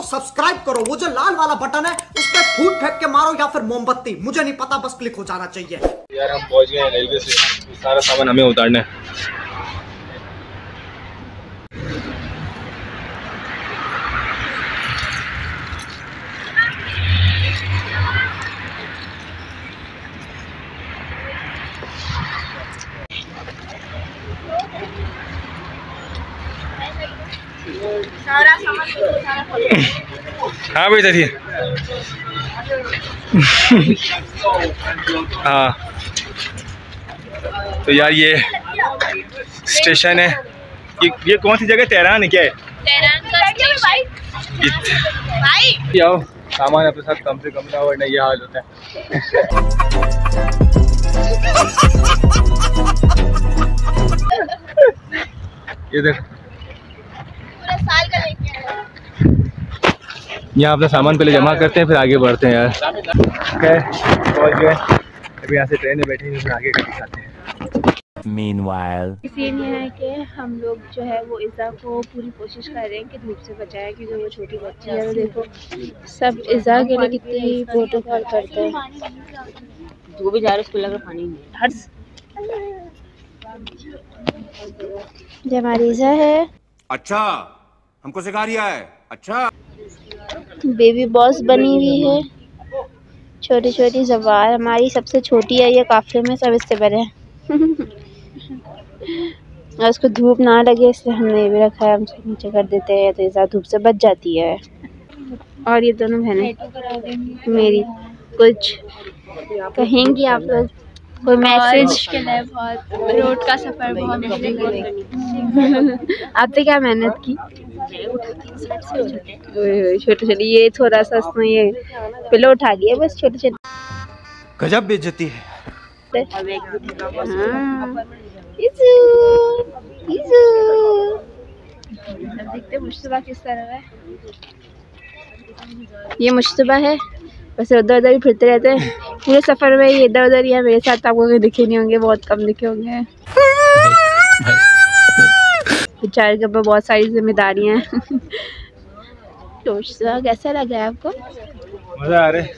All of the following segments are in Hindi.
हो तो सब्सक्राइब करो। वो जो लाल वाला बटन है उस पर फूट फेंक के मारो या फिर मोमबत्ती। मुझे नहीं पता, बस क्लिक हो जाना चाहिए। यार, हम पहुँच गए रेलवे स्टेशन सारा सामान हमें उतारना है। हाँ भाई देखिए हाँ। तो यार ये स्टेशन है। ये ये कौन सी जगह तेहरान है क्या है ये आओ, सामान अपने साथ कम से कम ना वरना ये हाल होता है। ये देख। यहाँ अपना सामान पहले जमा करते हैं फिर आगे बढ़ते हैं यार। पहुँच गए। अभी यहाँ से ट्रेन में बैठे हैं फिर आगे दिखाते हैं। Meanwhile. सीन ये है कि हम लोग जो है वो इज़ा को पूरी कोशिश कर रहे हैं कि धूप से बचाएँ क्योंकि वो छोटी बच्ची है। देखो सब इज़ा के लिए कितनी प्रोटोकॉल करते हैं। जो भी जा रहा है उसको लग रहा पानी नहीं हर जो हमारी इज़ा है। अच्छा हमको सिखा रिया है। अच्छा। बेबी बॉस बनी हुई है। छोटी छोटी जवार हमारी सबसे छोटी है, ये काफले में सब इससे बड़े हैं। और उसको धूप ना लगे, इसलिए हमने ये भी रखा है हम उसको नीचे कर देते हैं तो ज़्यादा धूप से बच जाती है। और ये दोनों बहनें, मेरी, कुछ कहेंगी आप लोग? कोई मैसेज? मुश्किल है बहुत। रोड का सफ़र बहुत आपने क्या मेहनत की? छोटे छोटे ये थोड़ा सा उसमें ये पिलो उठा लिया बस छोटे छोटे गजब बेइज्जती है। हाँ। इज़ू, इज़ू। देखते मुश्तबा किस तरह है। ये मुश्तबा है बस उधर उधर ही फिरते रहते हैं। पूरे सफ़र में ये इधर उधर है मेरे साथ आपको दिखे नहीं होंगे बहुत कम दिखे होंगे। बेचारे के ऊपर बहुत सारी जिम्मेदारियाँ हैं। तो कैसा लगा है आपको? मज़ा आ रहा है।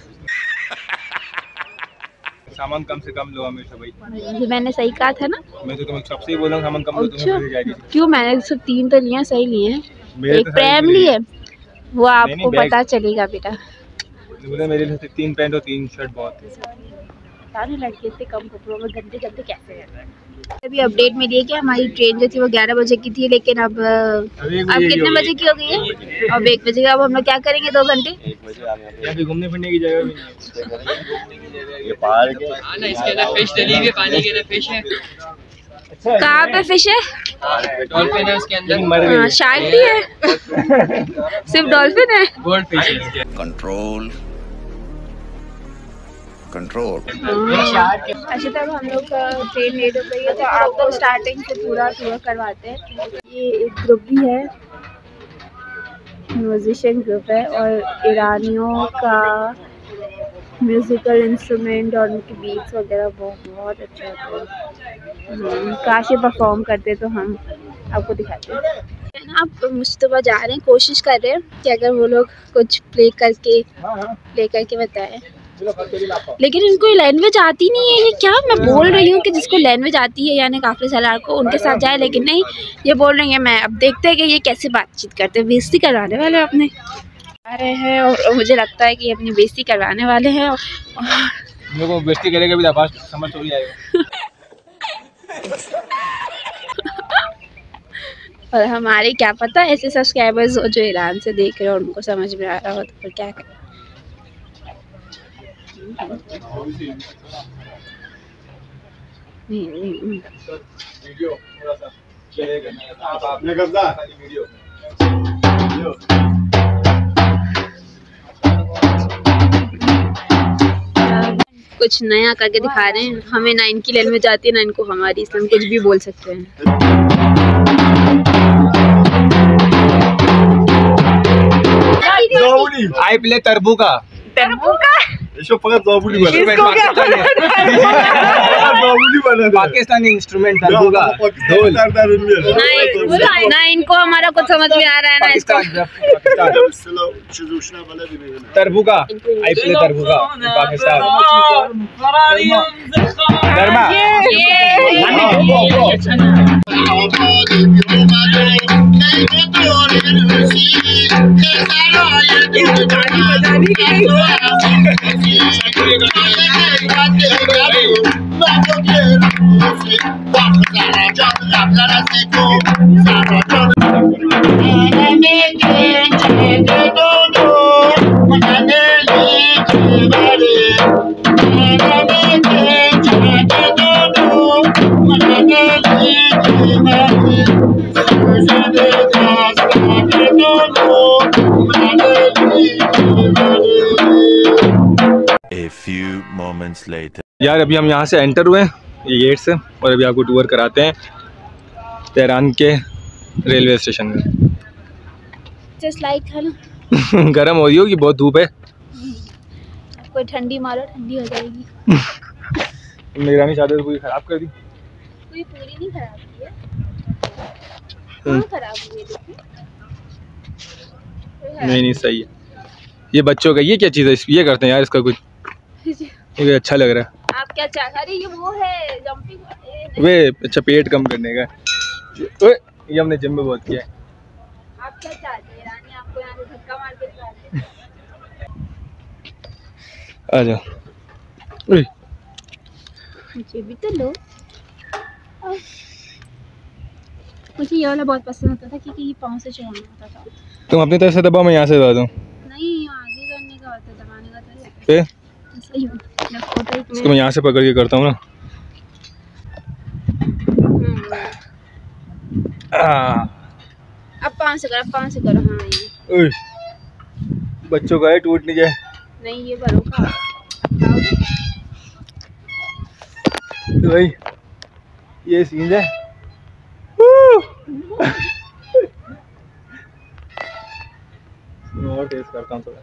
सामान कम से कम लो हमेशा भाई। ये मैंने सही कहा था ना? मैं तो तुम्हें सबसे ही बोल रहा हूँ सामान कम लो अच्छा। तुम्हें जाएगी। क्यों? मैंने सिर्फ़ तीन तो लिए सही लिए हैं। एक तो प्रेम। लिए। वो आपको पता चलेगा बेटा। बोले मेरे लिए तीन पैंट और तीन शर्ट बहुत है सारे लड़के इतने कम कपड़ों में गंदे गंदे कैसे रह रहे हैं? अभी अपडेट मिली है कि हमारी ट्रेन जो थी वो ग्यारह बजे की थी लेकिन अब अब कितने बजे की हो गई है? अब एक बजे अब हम लोग क्या करेंगे दो घंटे? घूमने फिरने की जगह भी नहीं है। ये पार्क है कहाँ पे फ़िश है? डॉल्फिन है उसके अंदर। हाँ, शार्क भी है। सिर्फ़ डॉल्फिन है? गोल्ड फ़िश है। कंट्रोल कंट्रोल अच्छा तब हम लोग का ट्रेन लेट हो गई है तो आपको स्टार्टिंग से पूरा टूर करवाते हैं। ये एक ग्रुप भी है म्यूजिशियन ग्रुप है और ईरानियों का म्यूज़िकल इंस्ट्रूमेंट और उनके बीट्स वगैरह बहुत बहुत अच्छा होता है। काश ये परफॉर्म करते तो हम आपको दिखाते हैं। आप मुश्तबा जा रहे हैं कोशिश कर रहे हैं कि अगर वो लोग कुछ प्ले करके प्ले करके बताएँ। लेकिन इनको लैंग्वेज आती नहीं है ये क्या मैं बोल रही हूँ कि जिसको लैंग्वेज आती है यानी काफिले सलार को उनके साथ जाए लेकिन नहीं ये बोल रही है मैं अब देखते हैं कि ये कैसे बातचीत करते हैं। बेइज्जती करवाने वाले अपने आ रहे हैं और मुझे लगता है कि ये अपनी बेइज्जती करवाने वाले हैं को बेइज्जती करेगा भी आवाज़ समझ थोड़ी आएगा और हमारे क्या पता ऐसे सब्सक्राइबर्स जो ईरान से देख रहे हो उनको समझ में आ रहा हो तो फिर क्या करें। वीडियो थोड़ा सा आप आपने वीडियो कुछ नया करके दिखा रहे हैं। हमें ना इनकी में जाती है ना इनको हमारी इसलिए हम कुछ भी बोल सकते हैं। आई प्ले तरबू का तरबू का इसको फकत ज़ाबुली बना इसको क्या ज़ाबुली बना पाकिस्तानी इंस्ट्रूमेंट नहीं ना इनको हमारा कुछ समझ में आ रहा है ना इसको पाकिस्तान तरबुगा आई प्ले तरबुगा पाकिस्तान धर्मा यार अभी हम यहाँ से एंटर हुए हैं ये गेट से और अभी आपको टूर कराते हैं तेहरान के रेलवे स्टेशन में। जस्ट लाइक गर्म हो रही होगी बहुत धूप है। कोई ठंडी मारो ठंडी हो जाएगी। निगरानी चादर पूरी ख़राब कर दी। पूरी पूरी नहीं खराब की है। हम्म। हाँ खराब हुई है नहीं नहीं सही है। ये बच्चों का ये क्या चीज़ है? ये करते हैं यार इसका कुछ। ये अच्छा लग रहा है। क्या चाह अरे ये वो है जंपिंग वे अच्छा पेट कम करने का। ओए, ये हमने जिम में बहुत किया है। आप क्या चाहते हैं रानी? आपको यहाँ से धक्का मार के निकाल आ जाओ। ओए, मुझे भी तो लो। मुझे ये वाला बहुत पसंद होता था क्योंकि ये पाँव से चढ़ाना होता था। तुम अपनी तरफ़ से दबाओ मैं यहाँ से दबा दूँ। नहीं आगे करने का होता है दबाने का तो ही। फ़ोटो एक इसको मैं यहाँ से पकड़ के करता हूँ ना। अब पाँव से करो अब से करो? हाँ ये। बच्चों का है टूट नहीं जाए। नहीं ये खाओगे? तो भाई ये सीन है। और टेस्ट करता हूँ थोड़ा।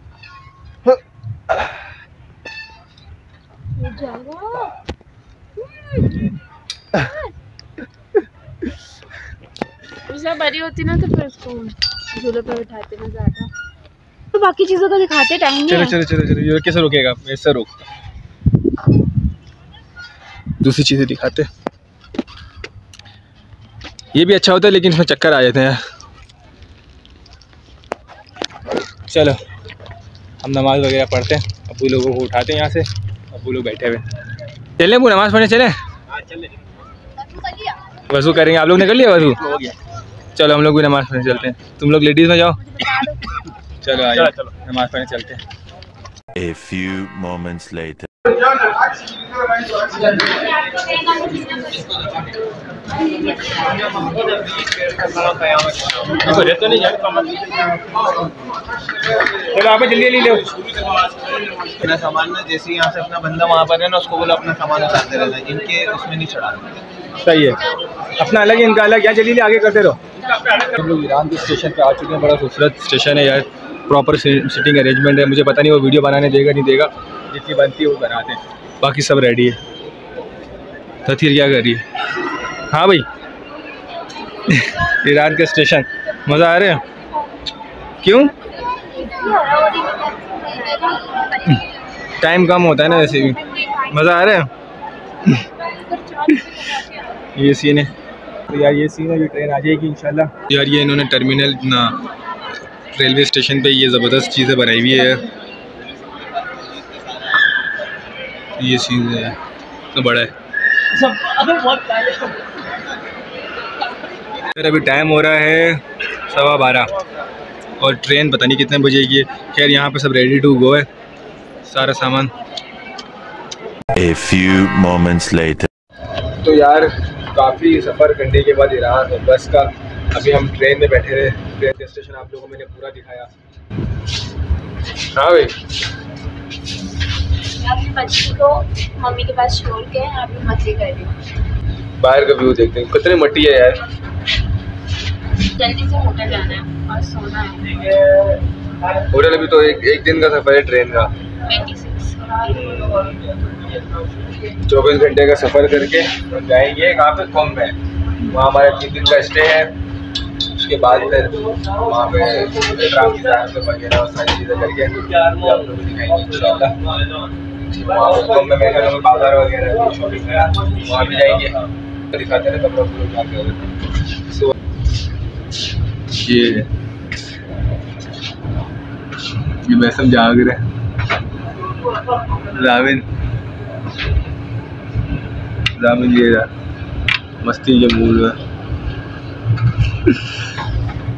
बड़ी होती ना तो फिर उसको झूले पर उठाते ना ज़्यादा। तो बाकी चीज़ों को दिखाते टाइम चलो चलो चलो चलो ये कैसे रुकेगा? ऐसे रुक दूसरी चीज़ें दिखाते। ये भी अच्छा होता है लेकिन इसमें चक्कर आ जाते हैं। चलो हम नमाज़ वगैरह पढ़ते हैं। अबू लोगों को उठाते हैं यहाँ से। अबू लोग बैठे हुए चले अबू नमाज़ पढ़ने चले? वज़ू करेंगे। आप लोग ने कर लिया वज़ू? चलो हम लोग भी नमाज़ पढ़ने चलते हैं। तुम लोग लेडीज़ में जाओ। चलो आ जाओ नमाज़ पढ़ने चलते हैं। A few moments later. चलो आप जल्दी ले लो अपना सामान ना जैसे यहाँ से अपना बंदा वहाँ पर है ना उसको बोलो अपना सामान उतारते रहना इनके उसमें नहीं चढ़ाना। सही है। अपना अलग है इनका अलग। जल्दी जल्दी आगे करते रहो। हम लोग ईरान के स्टेशन पे आ चुके हैं बड़ा खूबसूरत स्टेशन है यार। प्रॉपर सिटिंग अरेंजमेंट है। मुझे पता नहीं वो वीडियो बनाने देगा नहीं देगा। जितनी बनती है वो बनाते हैं बाकी सब रेडी है। तथीर क्या कर रही है? हाँ भाई। ईरान के स्टेशन मज़ा आ रहा है? क्यों? टाइम कम होता है ना वैसे भी। मज़ा आ रहा है? ये सीन है। तो यार ये सीन है, ये ट्रेन आ जाएगी इंशाल्लाह। यार ये इन्होंने टर्मिनल ना रेलवे स्टेशन पे ये ज़बरदस्त चीज़ें बनाई हुई है यार ये सीन है। तो बड़ा है। यार अभी टाइम हो रहा है सवा बारह। और ट्रेन पता नहीं कितने बजे की है। खैर यहाँ पे सब रेडी टू गो है। सारा सामान। A few moments later. तो यार काफ़ी सफ़र करने के बाद ईरान और बस का अभी हम ट्रेन में बैठे रहे। ट्रेन स्टेशन आप लोगों को मैंने पूरा दिखाया। हाँ भाई। अपनी बच्ची को मम्मी के पास छोड़ के मज़े कर रही हूँ। बाहर का व्यू देखते हैं। कितनी मट्टी है यार। जल्दी से होटल जाना है और सोना है। होटल अभी तो एक एक दिन का सफ़र है ट्रेन का। चौबीस घंटे का सफ़र करके जाएँगे। कहाँ पे? कुंभ में वहाँ हमारे तीन दिन का स्टे है। उसके बाद फिर वहाँ पे वगैरह सारी चीज़ें करके आप लोग दिखाएँगे वहाँ भी जाएँगे दिखाते हैं। जाके ये ये मैसम जाग रहे। रामिन रामिन ये मस्ती के में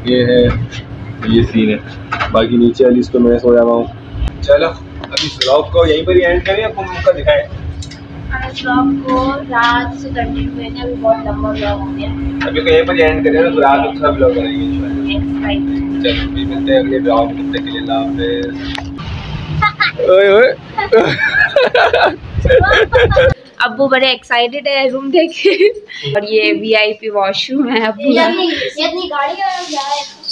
ये है, ये सीन है। बाकी नीचे वाली इसको मैं सो जावा हूँ। चलो। अभी ब्लॉग को यहीं पर ही एंड करें या कुंभ का दिखाएँ? ब्लॉग को रात से कंटिन्यू करेंगे अभी बहुत लंबा ब्लॉग हो गया। अभी को यहीं पर एंड करें तो रात अच्छा ब्लॉग करेंगे इंशाल्लाह चलो फिर मिलते हैं अगले ब्लॉग में तक के लिए अल्लाह हाफिज़। ओए ओए। अबू बड़े एक्साइटेड है रूम देखे और ये वीआईपी वॉशरूम है अब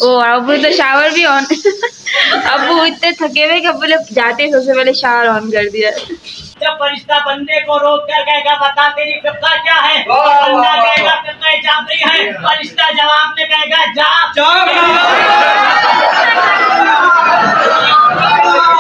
ओ अबू तो शावर भी ऑन अबू इतने थके हुए कि अबू लोग जाते सबसे पहले शावर ऑन कर दिया। जब बंदे को रोक कर कहेगा बता तेरी क्या है? बंदा कहेगा है। फरिश्ता जवाब में कहेगा